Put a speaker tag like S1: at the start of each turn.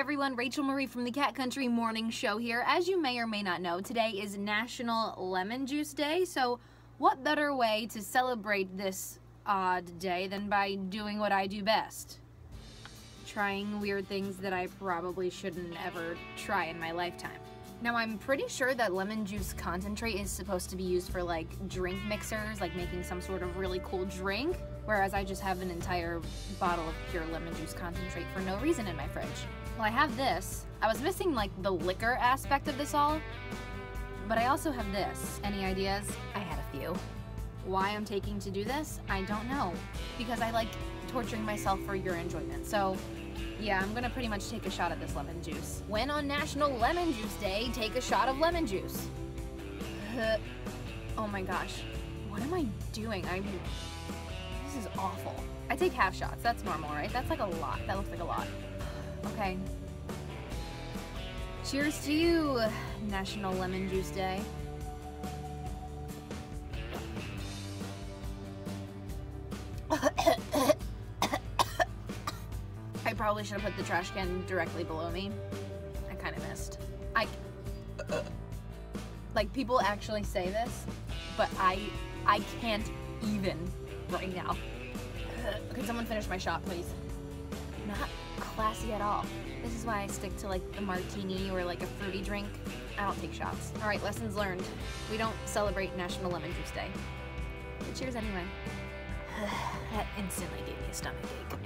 S1: everyone, Rachel Marie from the Cat Country Morning Show here. As you may or may not know, today is National Lemon Juice Day, so what better way to celebrate this odd day than by doing what I do best? Trying weird things that I probably shouldn't ever try in my lifetime. Now I'm pretty sure that lemon juice concentrate is supposed to be used for like drink mixers, like making some sort of really cool drink, whereas I just have an entire bottle of pure lemon juice concentrate for no reason in my fridge. Well, I have this. I was missing like the liquor aspect of this all, but I also have this. Any ideas? I had a few. Why I'm taking to do this? I don't know. Because I like torturing myself for your enjoyment. So yeah, I'm gonna pretty much take a shot of this lemon juice. When on National Lemon Juice Day, take a shot of lemon juice. oh my gosh, what am I doing? I'm, this is awful. I take half shots, that's normal, right? That's like a lot, that looks like a lot. Okay. Cheers to you, National Lemon Juice Day. Probably should have put the trash can directly below me. I kind of missed. I like people actually say this, but I I can't even right now. Could someone finish my shot, please? Not classy at all. This is why I stick to like a martini or like a fruity drink. I don't take shots. All right, lessons learned. We don't celebrate National Lemon Juice Day. But cheers anyway. that instantly gave me a stomach ache.